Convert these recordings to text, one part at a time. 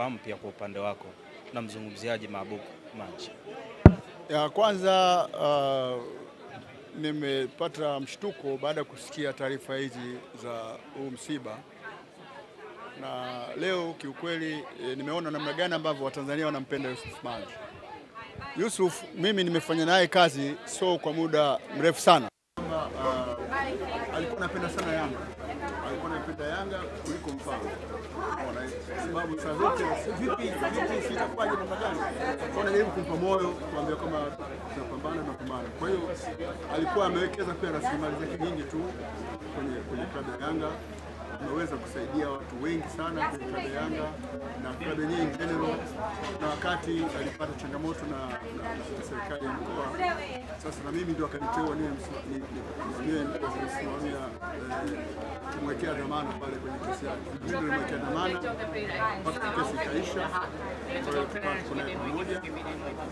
tufahamu pia kwa upande wako namzungumziaje Mahbub Manji? Ya kwanza uh, nimepata mshtuko baada ya kusikia taarifa hizi za huu msiba, na leo kiukweli e, nimeona namna gani ambavyo Watanzania wanampenda Yusuf Manji. Yusuf mimi nimefanya naye kazi so kwa muda mrefu sana. Uh, alikuwa anapenda sana Yanga, Yanga kuliko mfano. Unaona, sababu saa zote vipi vipi, sitakuwaje mambo gani, kwa najaribu kumpa moyo, kuambia kama tunapambana tunapambana. Kwa hiyo alikuwa amewekeza pia rasilimali zake nyingi tu kwenye kwenye klabu ya Yanga ameweza kusaidia watu wengi sana kwenye klabu ya Yanga na klabu yenyewe in general, na wakati alipata changamoto na, na, na serikali ya mkoa, sasa na mimi ndio akaniteua niwe niwe kusimamia eh, kumwekea dhamana pale kwenye kesi yake. Mimi ndio nilimwekea dhamana mpaka kesi ikaisha, kwa hiyo tukawa tuko naye pamoja.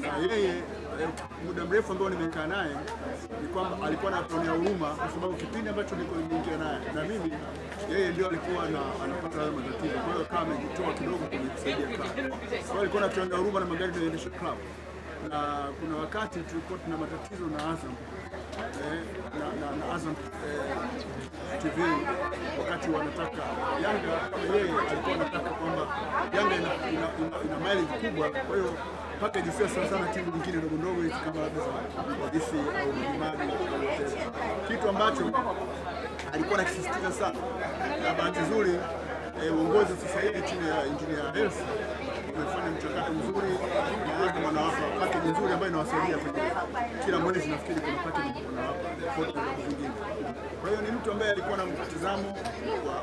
Na yeye muda mrefu ambao nimekaa naye ni kwamba alikuwa anatuonea huruma kwa sababu kipindi ambacho nimeingia naye na mimi yeye ndio alikuwa na, anapata hayo matatizo, kwa hiyo kama amejitoa kidogo kwenye kusaidia club. Kwa hiyo alikuwa anatuonea huruma na magari tunaendesha club, na kuna wakati tulikuwa tuna matatizo na Azam. Eh, na, na, na Azam TV wakati wanataka Yanga kama yeye alikuwa anataka kwamba Yanga ina, ina, ina, ina mileage kubwa, kwa hiyo package sio sana timu nyingine ndogo ndogo hizi kama labda za Wadisi au Majimaji kitu ambacho alikuwa anakisisitiza sana, na bahati nzuri uongozi sasa hivi chini ya engineer Hersi umefanya mchakato mzuri na wanawapa package nzuri ambayo inawasaidia kwenye kila mwezi, nafikiri kuna package wanawapa na vingine. Kwa hiyo ni mtu ambaye alikuwa na mtazamo wa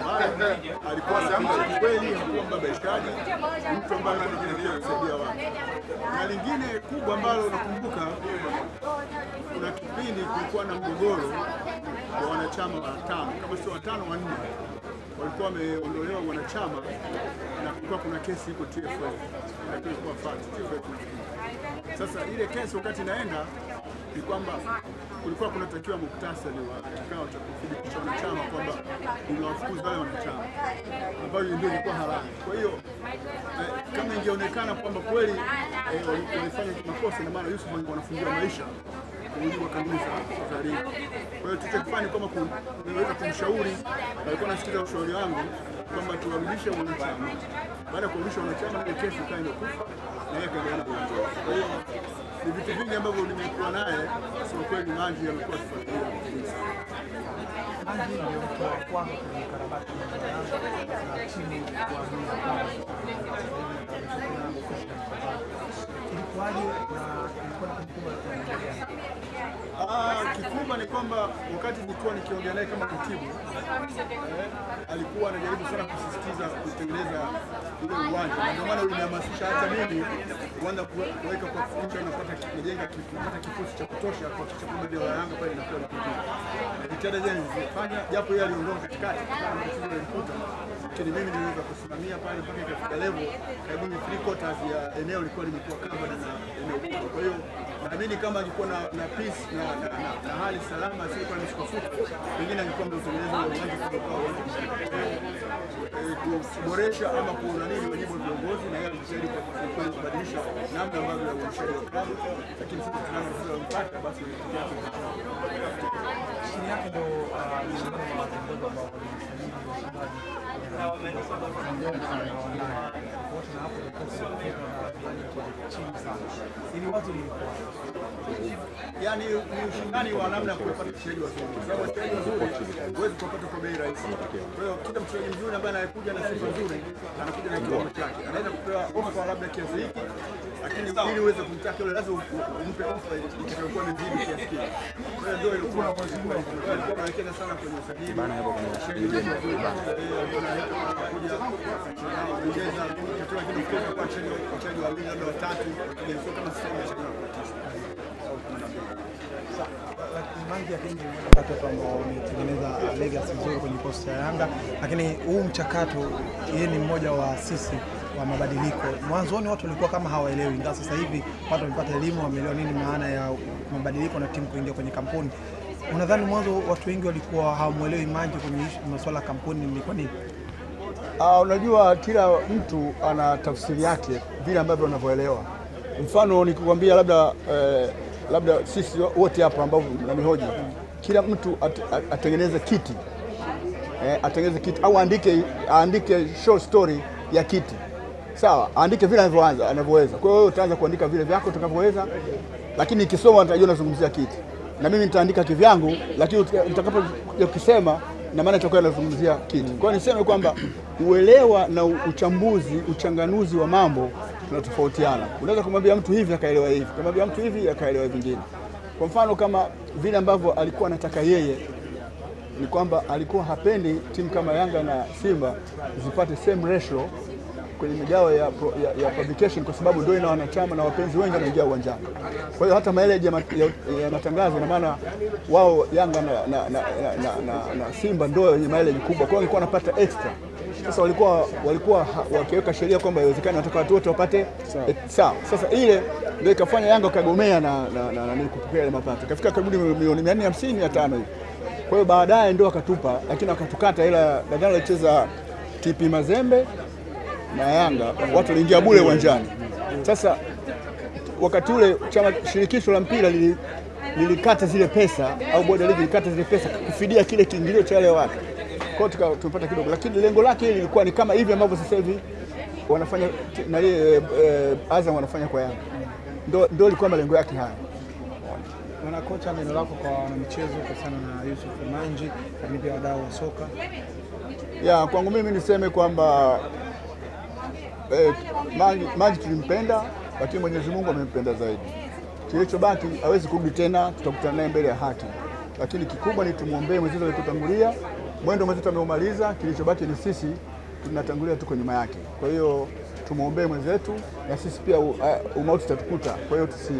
mbali, alikuwa mtu kweli, hakuwa mbabaishaji, mtu ambaye alikuwa kusaidia watu. Na lingine kubwa ambalo nakumbuka, kuna kipindi kulikuwa na mgogoro wa wanachama watano kama sio watano wanne walikuwa wameondolewa wanachama na kulikuwa kuna kesi iko TFF. Sasa ile kesi wakati inaenda ni kwamba kulikuwa kunatakiwa muktasari wa kikao cha kuthibitisha wanachama kwamba unawafukuza wale wanachama ambayo ndio ilikuwa halali. Kwa hiyo eh, kama ingeonekana kwamba kweli eh, wali- walifanya makosa, ina maana Yusuf angekuwa anafungiwa maisha mujibu wa kanuni za ligi. Kwa hiyo tulichokifanya kama kuweza kumshauri, alikuwa anasikiza ushauri wangu kwamba tuwarudishe wanachama. Baada ya kurudisha wanachama, ile kesi ikawa imekufa na yeye akaendelea na uongozi. Kwa hiyo ni vitu vingi ambavyo nimekuwa naye, sio kweli, maji amekuwa kifuatilia ilikuwaje na ilikuwa na kumbukumbu ya kuendelea Ah, kikubwa ni kwamba wakati nilikuwa nikiongea naye kama katibu eh, alikuwa anajaribu sana kusisitiza kutengeneza ule uwanja, na ndio maana ulinihamasisha hata mimi kuanza kuweka kwa kucha napata kujenga kupata kikosi cha kutosha kuhakikisha kwamba ndio Yanga pale inakuwa. Na Jitihada zile nilizifanya, japo yeye aliondoka katikati matatizo yalikuta, lakini mimi niliweza kusimamia pale mpaka ikafika level karibuni three quarters ya eneo lilikuwa limekuwa covered na eneo kubwa. Kwa hiyo naamini kama angekuwa na, na peace na, na, na, na hali salama asiyekuwa na misukosuko, pengine kutoka uwanja eh, kuboresha ama kuona nini wajibu wa viongozi, na yeye alijitahidi kwa kubadilisha namna ambavyo ya uendeshaji wa klabu, lakini sisi mpaka basi chini yake ndo ah, ambao wachezaji vya chini sana. Ili watu ni yani ni ushindani wa namna ya kupata wachezaji wazuri, sababu wachezaji wazuri huwezi kuwapata kwa bei rahisi. Kwa hiyo kila mchezaji mzuri ambaye anayekuja na sifa nzuri anakuja na kiwango chake, anaweza kupewa ofa labda kiasi hiki, lakini ili uweze kumtaka yule lazima umpe ofa itakayokuwa imezidi kiasi kile. Kwa hiyo ndio ilikuwa kwa sababu alikuwa anawekeza sana kwenye usajili. Wachezaji wengi wazuri, eh, alikuwa analeta kuongeza kitu, lakini kwa wachezaji wachezaji wawili labda watatu, sio kama sasa wachezaji wa tisa au kumi na mbili. Manji ya Kingi ni watu ambao wametengeneza legacy nzuri kwenye posta ya Yanga, lakini huu mchakato, yeye ni mmoja wa sisi wa mabadiliko. Mwanzoni watu walikuwa kama hawaelewi, ingawa sasa hivi watu wamepata elimu, wameelewa nini maana ya mabadiliko na timu kuingia kwenye kampuni. Unadhani mwanzo watu wengi walikuwa hawamwelewi Manji kwenye masuala ya kampuni, ni kwa nini? Ah, unajua kila mtu ana tafsiri yake vile ambavyo anavyoelewa. Mfano nikikwambia labda eh, labda sisi wote hapa ambao nanihoji, kila mtu at, at, atengeneze kiti eh, atengeneze kiti au aandike aandike short story ya kiti sawa, aandike vile anavyoanza anavyoweza. Kwa hiyo utaanza kuandika vile vyako utakavyoweza, lakini ikisoma nitajua nazungumzia kitu, na mimi nitaandika kivyangu, lakini nitakapokuja kusema na maana itakuwa nazungumzia kitu. Kwa hiyo niseme kwamba uelewa na uchambuzi, uchanganuzi wa mambo tunatofautiana. Unaweza kumwambia mtu hivi akaelewa hivi, kumwambia mtu hivi akaelewa vingine. Kwa mfano kama vile ambavyo alikuwa anataka yeye ni kwamba alikuwa hapendi timu kama Yanga na Simba zipate same ratio kwenye migao ya, pro- ya, ya publication kwa sababu ndio ina wanachama na wapenzi wengi wanaingia uwanjani. Kwa hiyo hata maeleji ya, ya, ya matangazo na maana wao Yanga na, na, na, na, na, na, na Simba ndio wenye maeleji kubwa, kwa hiyo walikuwa wanapata extra. Sasa walikuwa walikuwa wakiweka sheria kwamba haiwezekani wataka watu wote wapate sawa. Sasa ile ndio ikafanya Yanga wakagomea na, na, na, na, na kupokea ile mapato, kafika karibuni milioni 450 mia tano hivi. Kwa hiyo baadaye ndio wakatupa, lakini wakatukata, ila nadhani walicheza TP Mazembe na Yanga, watu waliingia bure uwanjani. Sasa wakati ule chama shirikisho la mpira lili- lilikata zile pesa au bodi ya ligi ilikata zile pesa kufidia kile kiingilio cha wale watu. Kwa hiyo tuka- tumepata kidogo, lakini lengo lake lilikuwa ni kama hivi ambavyo sasa hivi wanafanya na ile e, e, Azam wanafanya kwa Yanga, ndo, ndo ilikuwa malengo yake haya. Bwana kocha, neno lako kwa wanamichezo kuhusiana na Yusuf Manji, lakini pia wadau wa soka. Ya, kwangu mimi niseme kwamba eh, Mangi tulimpenda, lakini Mwenyezi Mungu amempenda zaidi. Kilichobaki hawezi kurudi tena, tutakutana naye mbele ya haki, lakini kikubwa ni tumwombee mwenzetu alikutangulia. Mwendo mwenzetu ameumaliza, kilichobaki ni sisi tunatangulia, tuko nyuma yake. Kwa hiyo tumwombee mwenzetu na sisi pia umauti utatukuta. Kwa hiyo tusi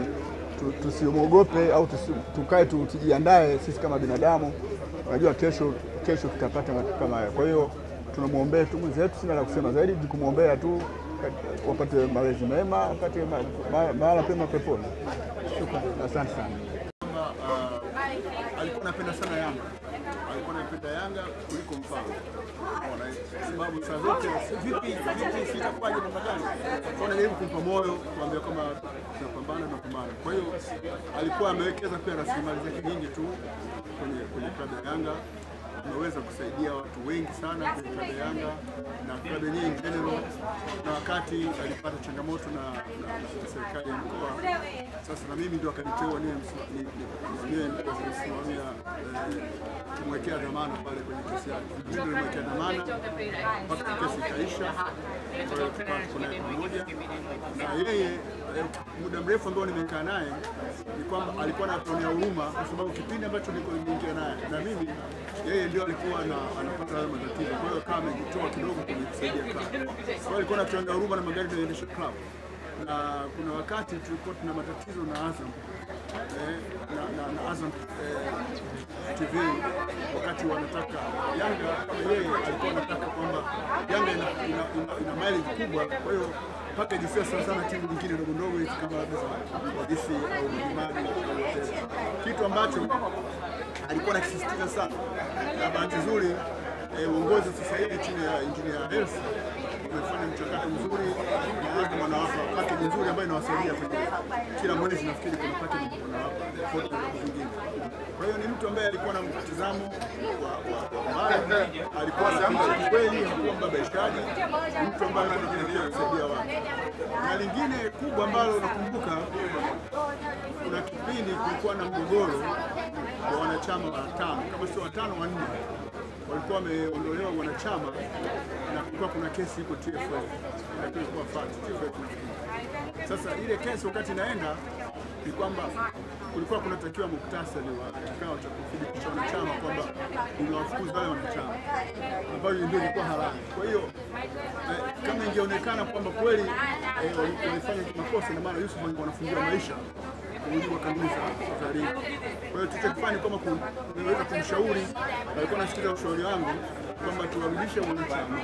tu- tusimwogope au tukae tu- tujiandae sisi kama binadamu. Unajua kesho kesho tutapata kama. Kwa hiyo tunamwombea tu mwenzetu, sina la kusema zaidi, ni kumwombea tu wapate malezi mema, wapate ma- ma- mahala pema peponi. Shukrani, asante sana. alikuwa anapenda sana Yanga, alikuwa anapenda Yanga kuliko mfano. Sababu saa zote vipi vipi, sitakuwaje namna gani, kwa najaribu kumpa moyo, kuambia kama tunapambana tunapambana. Kwa hiyo alikuwa amewekeza pia rasilimali zake nyingi tu kwenye kwenye klabu ya Yanga ameweza kusaidia watu wengi sana kwenye klabu ya Yanga na klabu yenyewe in general, na wakati alipata changamoto na, na, na serikali ya mkoa, sasa na mimi ndio akaniteua niwe msimamia eh, kumwekea dhamana pale kwenye kesi yake. Nilimwekea dhamana mpaka kesi ikaisha, kwa pamoja na yeye eh, muda mrefu ambao nimekaa naye ni kwamba alikuwa anatuonea huruma kwa sababu kipindi ambacho niko nimeingia naye na mimi yeye ndio alikuwa anapata hayo matatizo, kwa hiyo kama amejitoa kidogo kwenye kusaidia club. Kwa hiyo alikuwa anatuonea huruma na magari tunaendesha club, na kuna wakati tulikuwa tuna matatizo na Azam eh, na, na, na Azam eh, TV wakati wanataka Yanga kama yeye alikuwa anataka kwamba Yanga ina, ina, ina, ina mileage kubwa, kwa hiyo package sio sana sana timu nyingine ndogo ndogo hizi kama za au kitu ambacho alikuwa anakisisitiza sana, na bahati nzuri eh, uongozi sasa hivi chini ya engineer Hersi umefanya mchakato mzuri na wanawapa package nzuri ambayo inawasaidia kwenye kila mwezi, nafikiri kuna package wanawapa kwa vingine. Kwa hiyo ni mtu ambaye alikuwa na mtazamo wa alikuwa anapenda kweli, hakuwa mbabaishaji, mtu ambaye alikuwa kusaidia watu. Na lingine kubwa ambalo nakumbuka, kuna kipindi kulikuwa na mgogoro wa wanachama watano, kama sio watano, wanne walikuwa wameondolewa wanachama na kulikuwa kuna kesi iko TFF, lakini kwa fact TFF. Sasa ile kesi wakati inaenda ni kwamba kulikuwa kunatakiwa muktasari wa kikao cha kuthibitisha wanachama kwamba unawafukuza wale wanachama, ambayo ndio ilikuwa halali. Kwa hiyo eh, kama ingeonekana kwamba kweli eh, wali- walifanya makosa, ina maana Yusuf wanafungiwa anafungiwa maisha kwa mujibu wa kanuni za ligi. Kwa hiyo tulichokifanya kama kwamba ku- kumshauri, alikuwa anasikiza ushauri wangu kwamba tuwarudishe wanachama.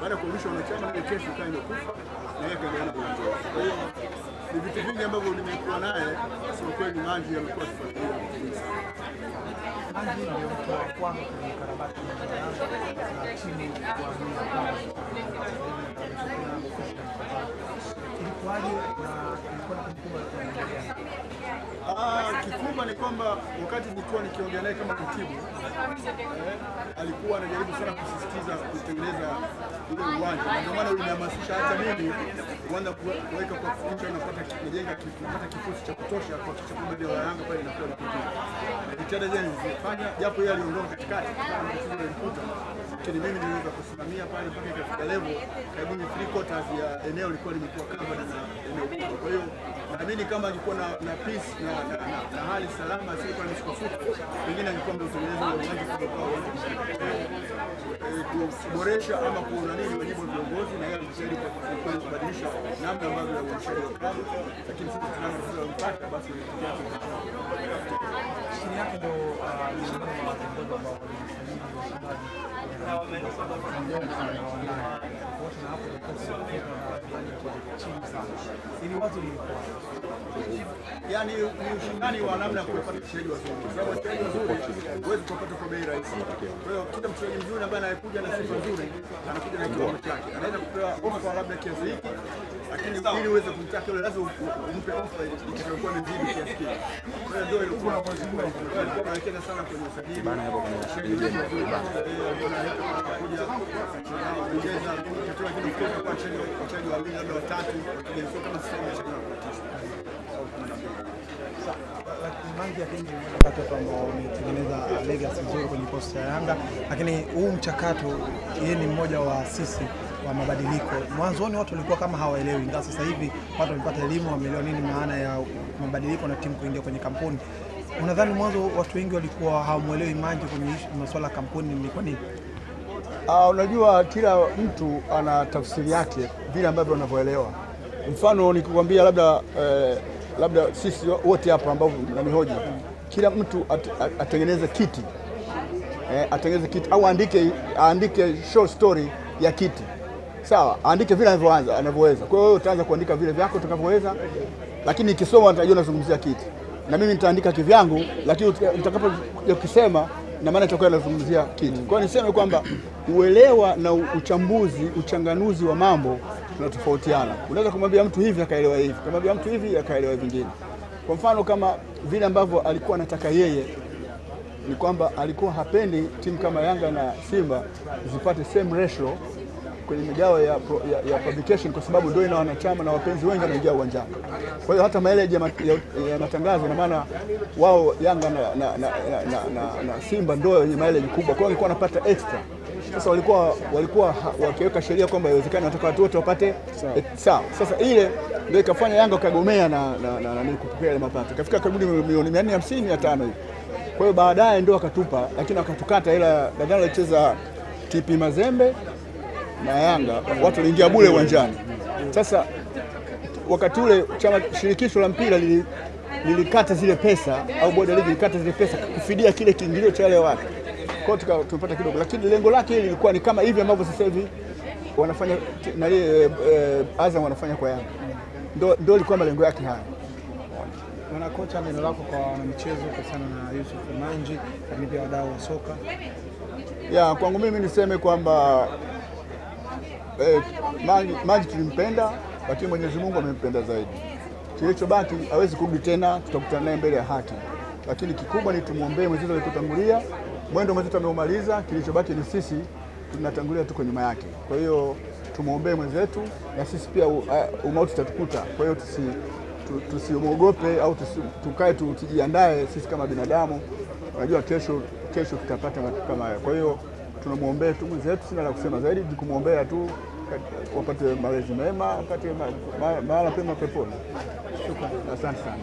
Baada ya kurudisha wanachama, ile kesi ikawa imekufa na yeye akaendelea na uongozi. Kwa hiyo ni vitu vingi ambavyo nimekuwa naye, sio kweli maji yalikuwa ya ilikuwaje na ilikuwa na kumbukumbu ya gani? Ah, kikubwa ni kwamba wakati nilikuwa nikiongea naye kama katibu eh, alikuwa anajaribu sana kusisitiza kutengeneza ule uwanja, na ndio maana ulinihamasisha hata mimi kuanza kuweka kwa kuhakikisha napata kujenga ki- kikosi cha kutosha kwa kuhakikisha kwamba ndio Yanga pale inakuwa kubwa. Jitihada zile nilizifanya, japo yeye aliondoka katikati kwa mkuta, lakini mimi niliweza kusimamia pale mpaka ikafika level karibu ni three quarters ya eneo lilikuwa limekuwa covered na eneo kubwa. Kwa hiyo naamini kama angekuwa na, na peace na, na, na, na hali salama misukosuko, pengine angekuwa mtengeneza eh, kuboresha ama kuona nini wajibu wa viongozi na yeye alijitahidi kwa kubadilisha namna ambavyo ya uendeshaji wa klabu, lakini sisi tunaona sasa mpaka basi chini yake ndo ah, ambao Ili wazo lilikuwa yani ni ushindani wa namna ya kupata wachezaji wazuri, kwa sababu wachezaji wazuri huwezi kupata kwa bei rahisi. Kwa hiyo kila mchezaji mzuri ambaye anayekuja na sifa nzuri anakuja na kiwango chake, anaweza kupewa ofa labda kiasi hiki, lakini ili uweze kumtaka yule lazima umpe ofa itakayokuwa imezidi kiasi kile. Kwa hiyo ndio ilikuwa alikuwa anawekeza sana kwenye usajili. Eh, alikuwa analeta kuja kuongeza kitu, lakini kwa wachezaji wawili labda watatu, sio kama sasa wachezaji wa tisa. lakini Mangi ya Kingi ni mmoja watoto ambao wametengeneza legacy nzuri kwenye posta ya Yanga, lakini huu mchakato yeye ni mmoja wa sisi wa mabadiliko. Mwanzoni watu walikuwa kama hawaelewi, ingawa sasa hivi watu wamepata elimu, wameelewa nini maana ya mabadiliko na timu kuingia kwenye kampuni. Unadhani mwanzo watu wengi walikuwa hawamwelewi Manji kwenye masuala ya kampuni, ni kwa nini? Uh, unajua kila mtu ana tafsiri yake vile ambavyo anavyoelewa. Mfano nikikwambia labda eh, labda sisi wote hapa ambao nanihoji, kila mtu at, at, atengeneze kiti eh, atengeneze kiti au aandike aandike short story ya kiti sawa, aandike vile anavyoanza anavyoweza. Kwa hiyo wewe utaanza kuandika vile vyako utakavyoweza, lakini ikisoma nitajua nazungumzia kiti, na mimi nitaandika kivyangu, lakini nitakapokuja kusema na maana itakuwa nazungumzia kiti. Kwa hiyo niseme kwamba uelewa na uchambuzi, uchanganuzi wa mambo tunatofautiana. Unaweza kumwambia mtu hivi akaelewa hivi, kumwambia mtu hivi akaelewa vingine. Kwa mfano kama vile ambavyo alikuwa anataka yeye ni kwamba alikuwa hapendi timu kama Yanga na Simba zipate same ratio kwenye migao ya, ya, ya publication kwa sababu ndio ina wanachama na wapenzi wengi wanaingia uwanjani. Kwa hiyo hata mileage ya, matangazo na maana wao Yanga na, na, na, na, na, na, na Simba ndio wenye mileage kubwa, kwa hiyo alikuwa anapata extra. Sasa walikuwa walikuwa wakiweka sheria kwamba iwezekani wanataka watu wote wapate eh, sawa. Sasa ile ndio ikafanya Yanga wakagomea na, na, na, na, na kupokea ile mapato, ikafika karibu milioni 450 500 hivi. Kwa hiyo baadaye ndio akatupa lakini akatukata ila badala walicheza TP Mazembe na Yanga watu waliingia bure uwanjani. Sasa wakati ule chama shirikisho la mpira lili- lilikata zile pesa au bodi ya ligi ilikata zile pesa kufidia kile kiingilio cha wale watu. Kwa hiyo tumepata kidogo, lakini lengo lake hili lilikuwa ni kama hivi ambavyo sasa hivi wanafanya na e, e, Azam wanafanya kwa Yanga, ndio ndio ilikuwa malengo yake haya. Bwana kocha, neno lako kwa wanamichezo kuhusiana na Yusuf Manji, lakini pia wadau wa soka. Ya, kwangu mimi niseme kwamba eh, Manji, Manji tulimpenda, lakini Mwenyezi Mungu amempenda zaidi. Kilichobaki hawezi kurudi tena, tutakutana naye mbele ya haki, lakini kikubwa ni tumwombee mwenzetu alikutangulia. Mwendo mwenzetu ameumaliza, kilichobaki ni sisi tunatangulia, tuko nyuma yake. Kwa hiyo tumwombee mwenzetu na sisi pia umauti utatukuta. Kwa hiyo tusi tu- tusimwogope au tukae tu- tujiandae sisi kama binadamu. Unajua kesho kesho tutapata matukio kama haya. Kwa hiyo tunamwombea tu mwenzetu, sina la kusema zaidi, kumwombea tu wapate malezi mema, wapate ma- ma- mahala pema peponi. Shukrani, Asante sana.